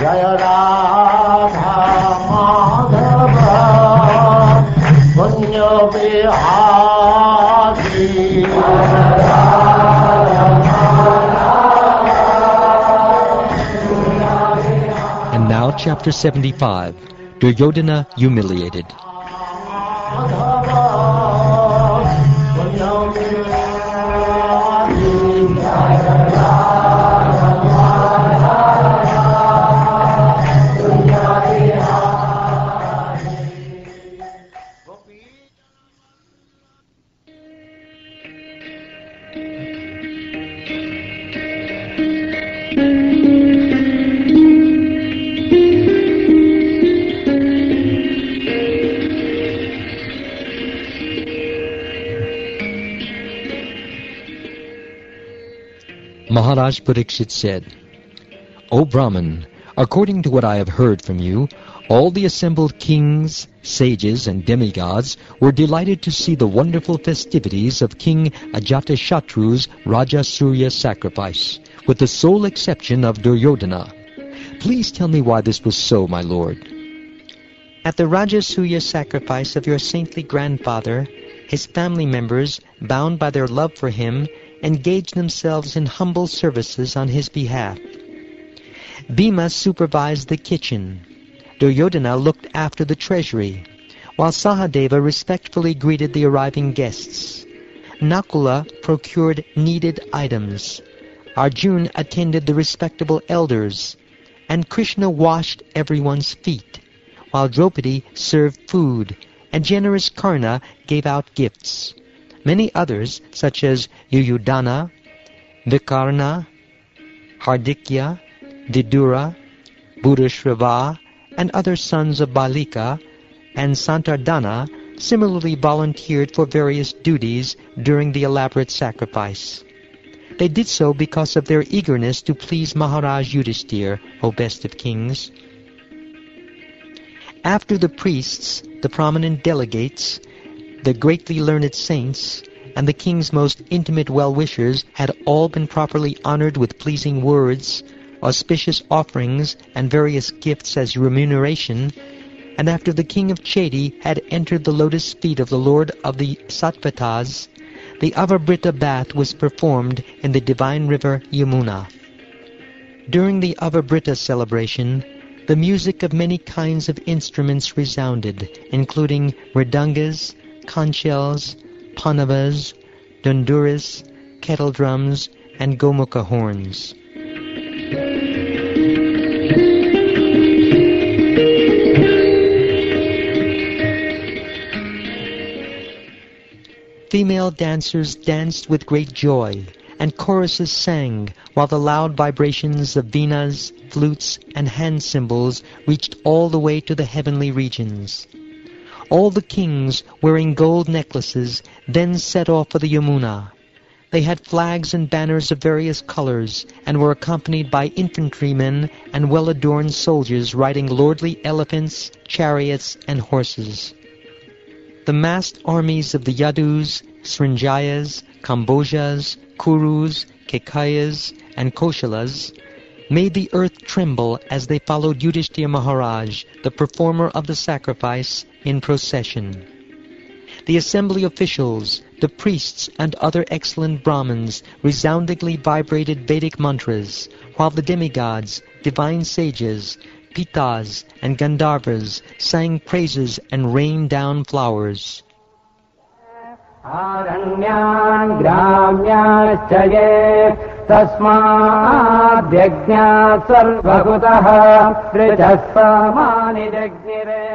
जय राधा माधव पुण्य Bihari And now, chapter 75 Duryodhana humiliated. Maharaj said, O Brahman, according to what I have heard from you, all the assembled kings, sages, and demigods were delighted to see the wonderful festivities of King Ajatashatru's Rajasuya sacrifice, with the sole exception of Duryodhana. Please tell me why this was so, my lord. At the Rajasuya sacrifice of your saintly grandfather, his family members, bound by their love for him, engaged themselves in humble services on his behalf. Bhima supervised the kitchen. Duryodhana looked after the treasury, while Sahadeva respectfully greeted the arriving guests. Nakula procured needed items. Arjun attended the respectable elders, and Krishna washed everyone's feet, while Draupadi served food, and generous Karna gave out gifts. Many others, such as Yuyudhana, Vikarna, Hardikya, Vidura, Bhurishrava, and other sons of Bahlika, and Santardana similarly volunteered for various duties during the elaborate sacrifice. They did so because of their eagerness to please Maharaj Yudhishthir, O best of kings. After the priests, the prominent delegates, the greatly learned saints, and the king's most intimate well-wishers had all been properly honored with pleasing words, auspicious offerings, and various gifts as remuneration, and after the king of Chedi had entered the lotus feet of the lord of the Sattvatas, the Avabhritha bath was performed in the divine river Yamuna. During the Avabhritha celebration, the music of many kinds of instruments resounded, including mridangas, conch shells, panavas, dhundhuris, kettle drums, and gomukha horns. Female dancers danced with great joy, and choruses sang, while the loud vibrations of vinas, flutes, and hand cymbals reached all the way to the heavenly regions. All the kings, wearing gold necklaces, then set off for the Yamuna. They had flags and banners of various colors, and were accompanied by infantrymen and well-adorned soldiers riding lordly elephants, chariots, and horses. The massed armies of the Yadus, Srinjayas, Kambojas, Kurus, Kekayas, and Koshalas made the earth tremble as they followed Yudhishthira Maharaj, the performer of the sacrifice, in procession. The assembly officials, the priests, and other excellent Brahmins resoundingly vibrated Vedic mantras, while the demigods, divine sages, Pitas, and Gandharvas sang praises and rained down flowers. आरण्यान् ग्राम्याश्च ये तस्माद्यज्ञा सर्वभूतः ऋचः समानि जज्ञिरे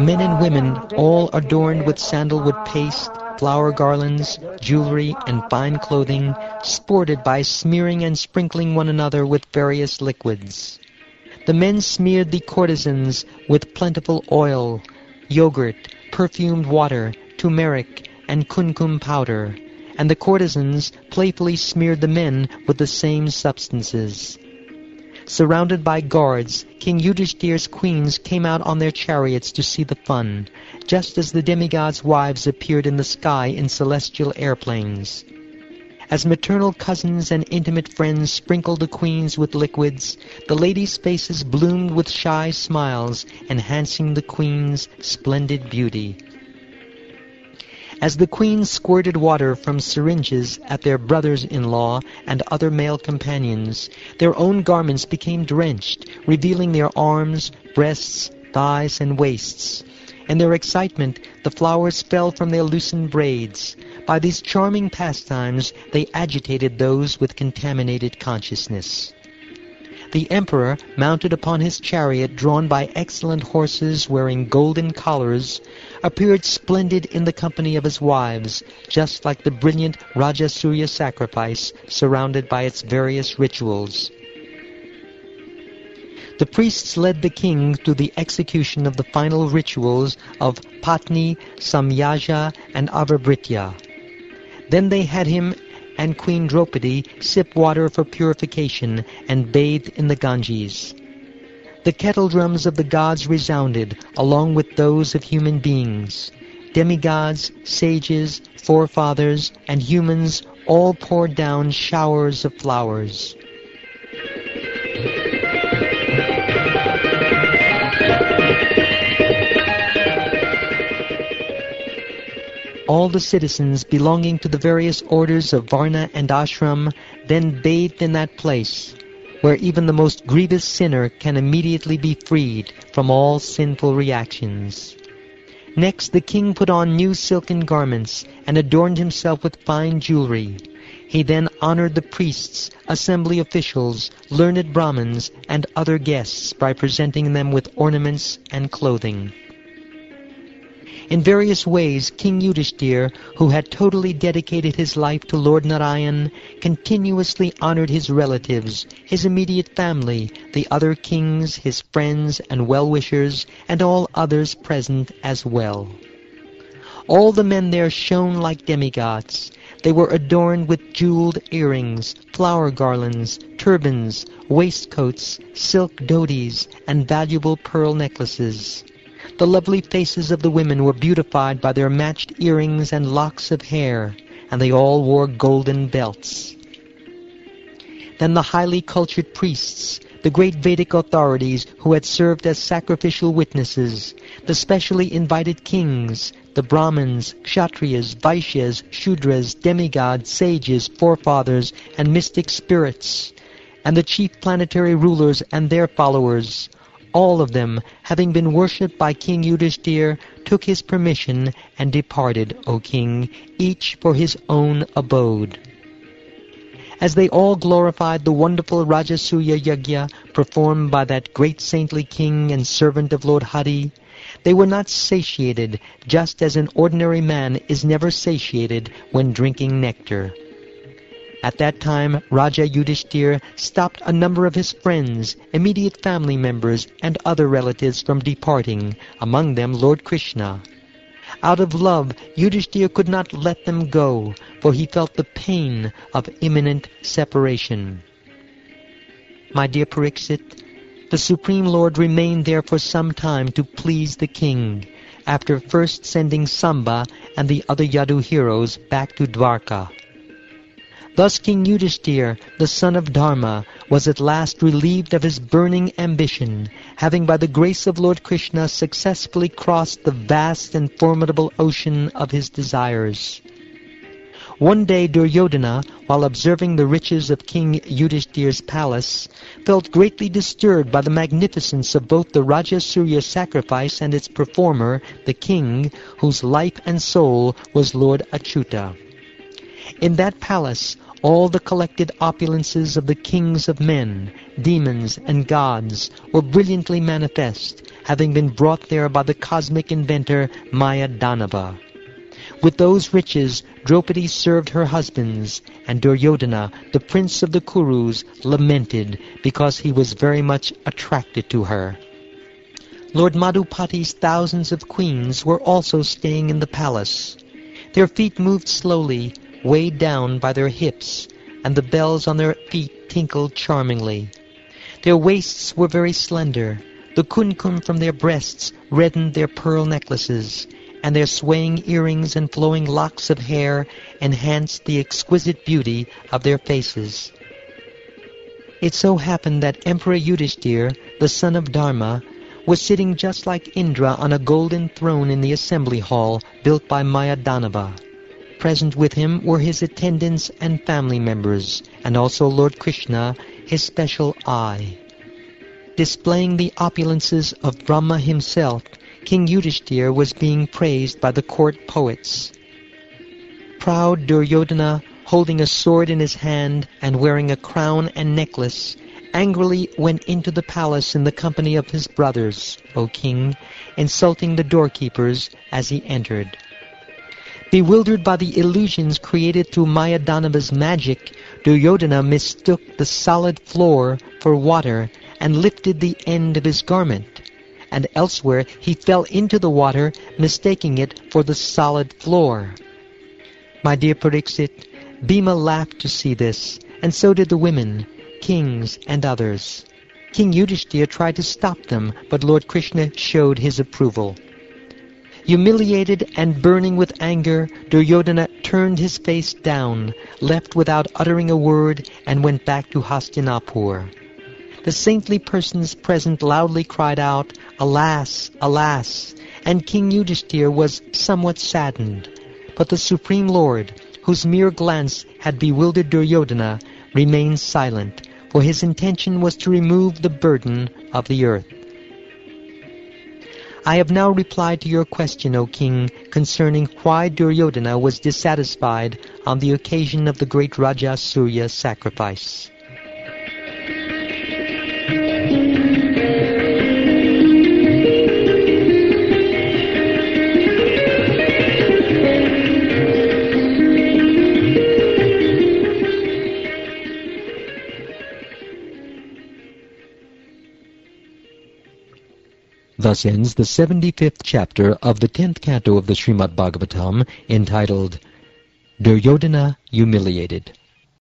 Men and women, all adorned with sandalwood paste, flower garlands, jewelry, and fine clothing, sported by smearing and sprinkling one another with various liquids. The men smeared the courtesans with plentiful oil, yogurt, perfumed water, turmeric, and kunkum powder, and the courtesans playfully smeared the men with the same substances. Surrounded by guards, King Yudhishthir's queens came out on their chariots to see the fun, just as the demigods' wives appeared in the sky in celestial airplanes. As maternal cousins and intimate friends sprinkled the queens with liquids, the ladies' faces bloomed with shy smiles, enhancing the queen's splendid beauty. As the queens squirted water from syringes at their brothers-in-law and other male companions, their own garments became drenched, revealing their arms, breasts, thighs, and waists. In their excitement, the flowers fell from their loosened braids. By these charming pastimes, they agitated those with contaminated consciousness. The emperor, mounted upon his chariot drawn by excellent horses wearing golden collars, appeared splendid in the company of his wives, just like the brilliant Rajasuya sacrifice surrounded by its various rituals. The priests led the king through the execution of the final rituals of Patni, Samyaja, and Avabhrithya. Then they had him and Queen Draupadi sip water for purification and bathe in the Ganges. The kettle drums of the gods resounded, along with those of human beings. Demigods, sages, forefathers, and humans all poured down showers of flowers. All the citizens belonging to the various orders of Varna and Ashram then bathed in that place, where even the most grievous sinner can immediately be freed from all sinful reactions. Next, the king put on new silken garments and adorned himself with fine jewelry. He then honored the priests, assembly officials, learned Brahmins, and other guests by presenting them with ornaments and clothing. In various ways, King Yudhishthir, who had totally dedicated his life to Lord Narayan, continuously honored his relatives, his immediate family, the other kings, his friends and well-wishers, and all others present as well. All the men there shone like demigods. They were adorned with jeweled earrings, flower garlands, turbans, waistcoats, silk dhotis, and valuable pearl necklaces. The lovely faces of the women were beautified by their matched earrings and locks of hair, and they all wore golden belts. Then the highly cultured priests, the great Vedic authorities who had served as sacrificial witnesses, the specially invited kings, the Brahmins, Kshatriyas, Vaishyas, Shudras, demigods, sages, forefathers, and mystic spirits, and the chief planetary rulers and their followers, all of them, having been worshipped by King Yudhishthir, took his permission and departed, O king, each for his own abode. As they all glorified the wonderful Rajasuya Yajna performed by that great saintly king and servant of Lord Hari, they were not satiated, just as an ordinary man is never satiated when drinking nectar. At that time, Raja Yudhishthir stopped a number of his friends, immediate family members, and other relatives from departing, among them Lord Krishna. Out of love, Yudhishthir could not let them go, for he felt the pain of imminent separation. My dear Pariksit, the Supreme Lord remained there for some time to please the king, after first sending Samba and the other Yadu heroes back to Dwarka. Thus King Yudhishthir, the son of Dharma, was at last relieved of his burning ambition, having by the grace of Lord Krishna successfully crossed the vast and formidable ocean of his desires. One day Duryodhana, while observing the riches of King Yudhishthir's palace, felt greatly disturbed by the magnificence of both the Rajasuya sacrifice and its performer, the king, whose life and soul was Lord Achyuta. In that palace, all the collected opulences of the kings of men, demons, and gods were brilliantly manifest, having been brought there by the cosmic inventor Maya Danava. With those riches, Draupadi served her husbands, and Duryodhana, the prince of the Kurus, lamented because he was very much attracted to her. Lord Madhupati's thousands of queens were also staying in the palace. Their feet moved slowly, weighed down by their hips, and the bells on their feet tinkled charmingly. Their waists were very slender. The kumkum from their breasts reddened their pearl necklaces, and their swaying earrings and flowing locks of hair enhanced the exquisite beauty of their faces. It so happened that Emperor Yudhishthir, the son of Dharma, was sitting just like Indra on a golden throne in the assembly hall built by Mayadanava. Present with him were his attendants and family members, and also Lord Krishna, his special eye. Displaying the opulences of Brahma himself, King Yudhishthir was being praised by the court poets. Proud Duryodhana, holding a sword in his hand and wearing a crown and necklace, angrily went into the palace in the company of his brothers, O king, insulting the doorkeepers as he entered. Bewildered by the illusions created through Mayadanava's magic, Duryodhana mistook the solid floor for water and lifted the end of his garment. And elsewhere he fell into the water, mistaking it for the solid floor. My dear Pariksit, Bhima laughed to see this, and so did the women, kings, and others. King Yudhishthira tried to stop them, but Lord Krishna showed his approval. Humiliated and burning with anger, Duryodhana turned his face down, left without uttering a word, and went back to Hastinapur. The saintly persons present loudly cried out, Alas! Alas! And King Yudhishthir was somewhat saddened. But the Supreme Lord, whose mere glance had bewildered Duryodhana, remained silent, for his intention was to remove the burden of the earth. I have now replied to your question, O king, concerning why Duryodhana was dissatisfied on the occasion of the great Rajasuya sacrifice. Thus ends the 75th chapter of the 10th canto of the Srimad Bhagavatam entitled Duryodhana Humiliated.